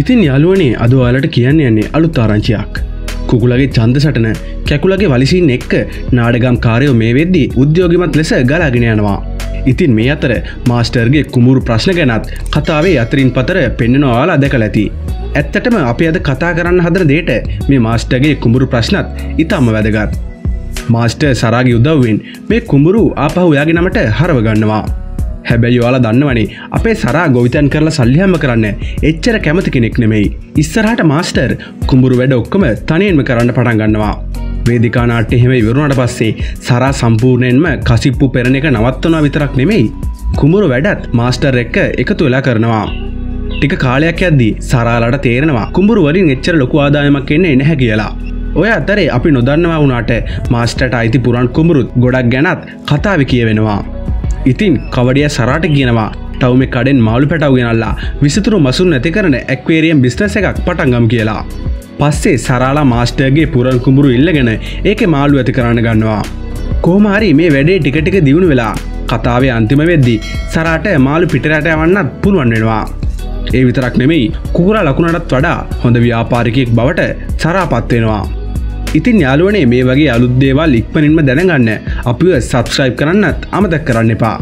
ඉතින් යාලුවනේ අද ඔයාලට කියන්න යන්නේ අලුත් ආරංචියක්. කුකුලගේ චන්ද සටන කැකුලගේ වලිසින් එක්ක නාඩගම් කාරයෝ මේ වෙද්දී උද්‍යෝගිමත් ලෙස ගලාගෙන යනවා. ඉතින් මේ අතර මාස්ටර්ගේ කුමුරු ප්‍රශ්න ගැනත් කතාවේ අතරින් පතර පෙන්න්නනවාලා දැක ඇති. ඇත්තටම අපි අද කතා කරන්න හදර දේට මේ මාස්ටර්ගේ කුඹුරු ප්‍රශ්නත් ඉතාම වැදගත්. මාස්ටර් සරාගි උදව්වෙන් මේ කුඹුරු ආපහු යාගේ නමට හරව ගන්නවා. හැබැයි යාලා දන්නවනේ අපේ සරා ගොවිතැන් කරලා සල්ලිහම්ම කරන්න එච්චර කැමති කෙනෙක් නෙමෙයි. ඉස්සරහට මාස්ටර් කුඹුරු වැඩ ඔක්කොම තනියෙන්ම කරන්න පටන් ගන්නවා. වේදිකානාට්‍ය හෙම ඉවරුණට පස්සේ සරා සම්පූර්ණයෙන්ම කසිප්පු පෙරණ එක නවත්වනවා විතරක් නෙමෙයි. කුඹුරු වැඩත් මාස්ටර් එක්ක එකතු වෙලා කරනවා. ටික කාලයක් ඇද්දී සරාලට තේරෙනවා කුඹුරු වලින් එච්චර ලොකු ආදායමක් එන්නේ නැහැ කියලා. ඔය අතරේ අපි නොදන්නවා වුණාට මාස්ටට අයිති පුරන් කුමරුත් ගොඩක් ගැනත් කතාව කියවෙනවා. ඉතින් කවඩිය සරාට කියනවා ටවම කඩෙන් මාළු පැටව ගෙනල්ලා විසිතුරු මසුන් නැති කරන ඇක්වේරියම් බිස්නස එකක් පටන්ගම් කියලා. පස්සේ සරාලා මාස්ටර්ගේ පුරන් කුඹුරු ඉල්ලගෙන ඒක මාළු ඇති කරන්න ගන්නවා. කෝමාරි මේ වැඩේ ටිකටික දියුණු වෙලා කතාවේ අන්තිම වෙද්දි සරාට මාළු පිටරට යවන්නත් පුළුවන් වෙනවා. ඒ විතරක් නෙමෙයි කුකුරා ලකුණටත් වඩා හොඳ ව්‍යාපාරිකයෙක් බවට සරාපත්වෙනවා. ඉතින් යාලුවනේ මේ වගේ අලුත්දේවල් ඉක්මනින්ම දැනගන්න අපිව සබස්ක්‍රයිබ් කරන්නත් අමතක් කරන්න එපා.